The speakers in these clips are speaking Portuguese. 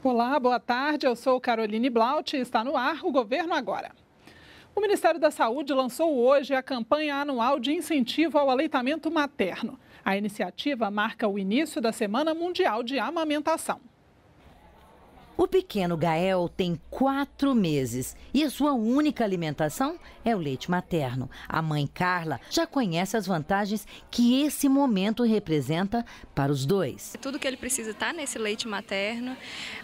Olá, boa tarde. Eu sou Caroline Blaut e está no ar o Governo Agora. O Ministério da Saúde lançou hoje a campanha anual de incentivo ao aleitamento materno. A iniciativa marca o início da Semana Mundial de Amamentação. O pequeno Gael tem quatro meses e a sua única alimentação é o leite materno. A mãe Carla já conhece as vantagens que esse momento representa para os dois. Tudo que ele precisa está nesse leite materno,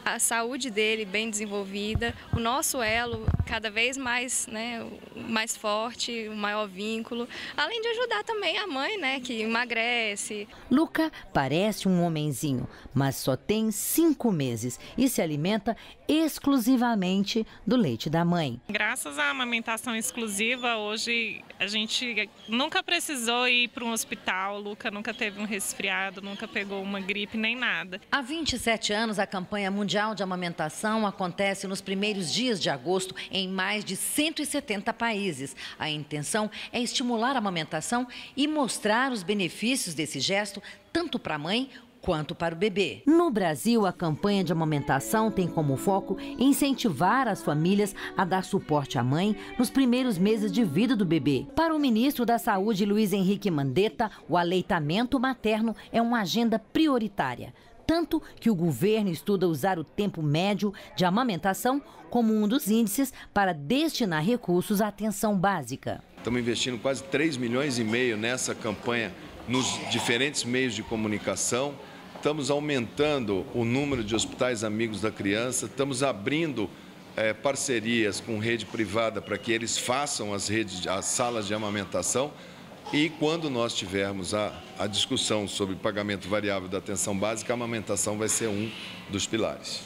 a saúde dele bem desenvolvida, o nosso elo cada vez mais, né, mais forte, o maior vínculo, além de ajudar também a mãe, né, que emagrece. Luca parece um homenzinho, mas só tem cinco meses e se alimenta alimenta exclusivamente do leite da mãe. Graças à amamentação exclusiva, hoje a gente nunca precisou ir para um hospital, o Luca nunca teve um resfriado, nunca pegou uma gripe nem nada. Há 27 anos, a campanha mundial de amamentação acontece nos primeiros dias de agosto em mais de 170 países. A intenção é estimular a amamentação e mostrar os benefícios desse gesto tanto para a mãe quanto para o bebê. No Brasil, a campanha de amamentação tem como foco incentivar as famílias a dar suporte à mãe nos primeiros meses de vida do bebê. Para o ministro da Saúde, Luiz Henrique Mandetta, o aleitamento materno é uma agenda prioritária. Tanto que o governo estuda usar o tempo médio de amamentação como um dos índices para destinar recursos à atenção básica. Estamos investindo quase 3 milhões e meio nessa campanha nos diferentes meios de comunicação estamos aumentando o número de hospitais amigos da criança, estamos abrindo é, parcerias com rede privada para que eles façam as, redes, as salas de amamentação. E quando nós tivermos a, a discussão sobre pagamento variável da atenção básica, a amamentação vai ser um dos pilares.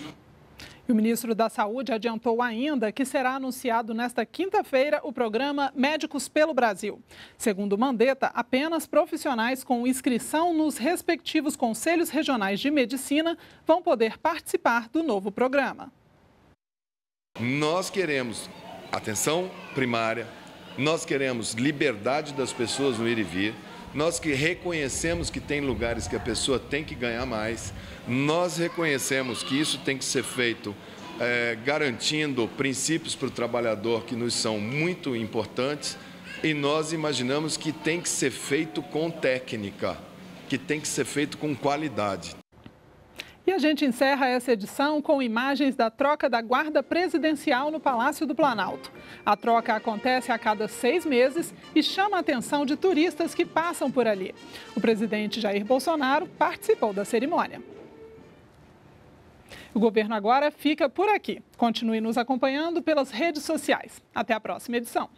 E o ministro da Saúde adiantou ainda que será anunciado nesta quinta-feira o programa Médicos pelo Brasil. Segundo Mandetta, apenas profissionais com inscrição nos respectivos conselhos regionais de medicina vão poder participar do novo programa. Nós queremos atenção primária, nós queremos liberdade das pessoas no ir e vir nós que reconhecemos que tem lugares que a pessoa tem que ganhar mais, nós reconhecemos que isso tem que ser feito é, garantindo princípios para o trabalhador que nos são muito importantes e nós imaginamos que tem que ser feito com técnica, que tem que ser feito com qualidade. E a gente encerra essa edição com imagens da troca da guarda presidencial no Palácio do Planalto. A troca acontece a cada seis meses e chama a atenção de turistas que passam por ali. O presidente Jair Bolsonaro participou da cerimônia. O governo agora fica por aqui. Continue nos acompanhando pelas redes sociais. Até a próxima edição.